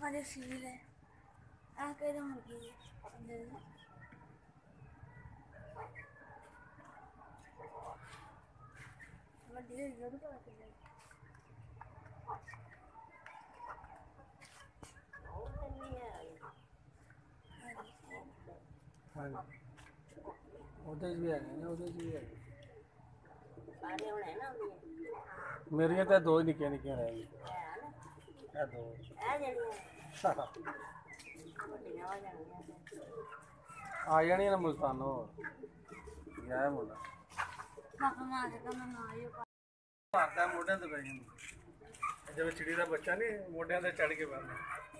Hadi şimdi. Arkaya mı gidiyor? Ama diğer yolu da. ਹਾਂਜੀ। ਉਹਦੇ 'ਚ ਵੀ ਹੈਗੇ ਨੇ ਉਹਦੇ 'ਚ ਵੀ ਹੈਗੇ ਸਾਰੇ ਹੁਣ ਹੈ ਨਾ। ਉਹਦੀਆਂ ਮੇਰੀਆਂ ਤਾਂ ਦੋ ਹੀ ਨਿੱਕੀਆਂ ਨਿੱਕੀਆਂ ਰਹਿ ਗਈਆਂ। ਹੈ ਨਾ ਇਹ ਦੋ। ਇਹ ਜਿਹੜੀਆਂ ਵੱਡੀਆਂ ਹੋ ਜਾਣਗੀਆਂ ਫਿਰ। ਆ ਜਾਣੀਆਂ ਨੇ ਮੁਲਤਾਨੋਂ ਗਿਆ ਮੁੰਡਾ। ਪਾਪਾ ਮਾਰ ਕੇ ਮੈਂ ਮਾਰਿਓ ਮਾਰਦਾ ਮੋਢਿਆਂ ਤੇ ਪੈ ਜਾਂਦੀ। ਜਿਵੇਂ ਚਿੜੀ ਦਾ ਬੱਚਾ ਨਹੀਂ ਮੋਢਿਆਂ ਤੇ ਚੜ ਕੇ ਬੈਠਦਾ